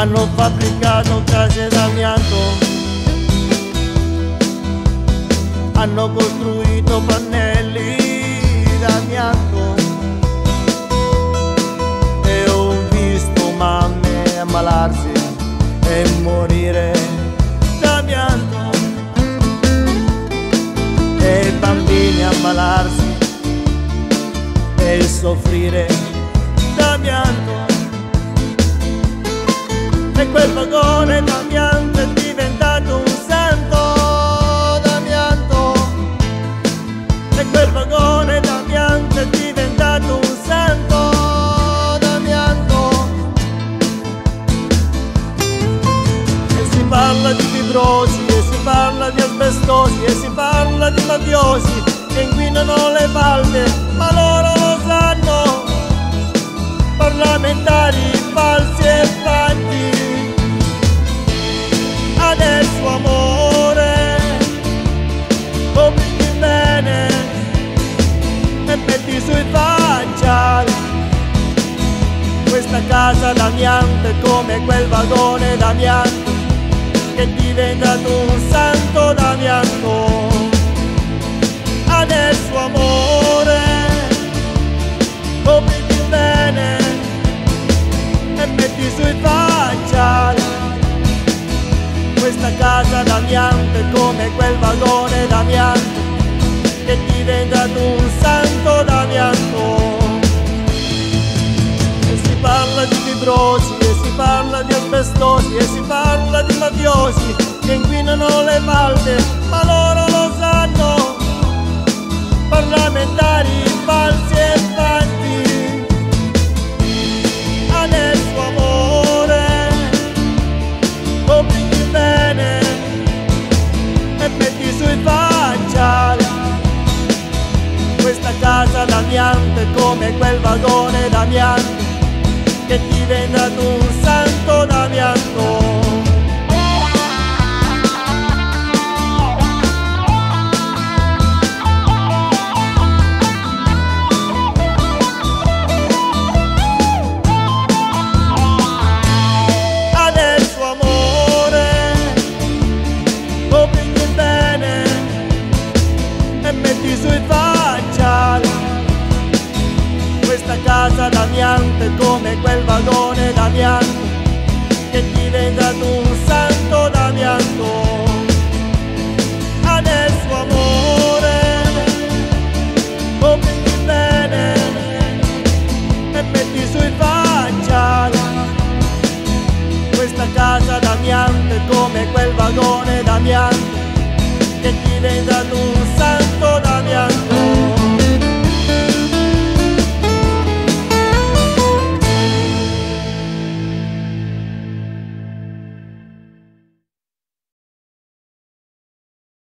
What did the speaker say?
hanno fabbricato case d'amianto, hanno costruito pannelli d'amianto. E ho visto mamme ammalarsi e morire d'amianto. E bambini ammalarsi e soffrire d'amianto e quel vagone d'amianto è diventato un santo d'amianto. E quel vagone d'amianto è diventato un santo d'amianto. E si parla di fibrosi e si parla di asbestosi e si parla di mafiosi che inquinano le falde ma questa casa d'amianto come quel vagone d'amianto che è diventato un santo d'amianto. Adesso amore obblighi bene e metti sui faccial. Questa casa d'amianto come quel vagone d'amianto che è diventato un santo d'amianto fibrosi e si parla di asbestosi e si parla di mafiosi che inquinano le falde ma loro lo sanno. Parlamentari falsi e fatti. Adesso amore obblighi bene e metti sui faccial questa casa d'amianto è come quel vagone d'amianto che è diventato un santo questa casa d'amianto è come quel vagone d'amianto che è diventato un santo d'amianto. Adesso amore obblighi bene e metti sui faccial questa casa d'amianto è come quel vagone d'amianto che è diventato un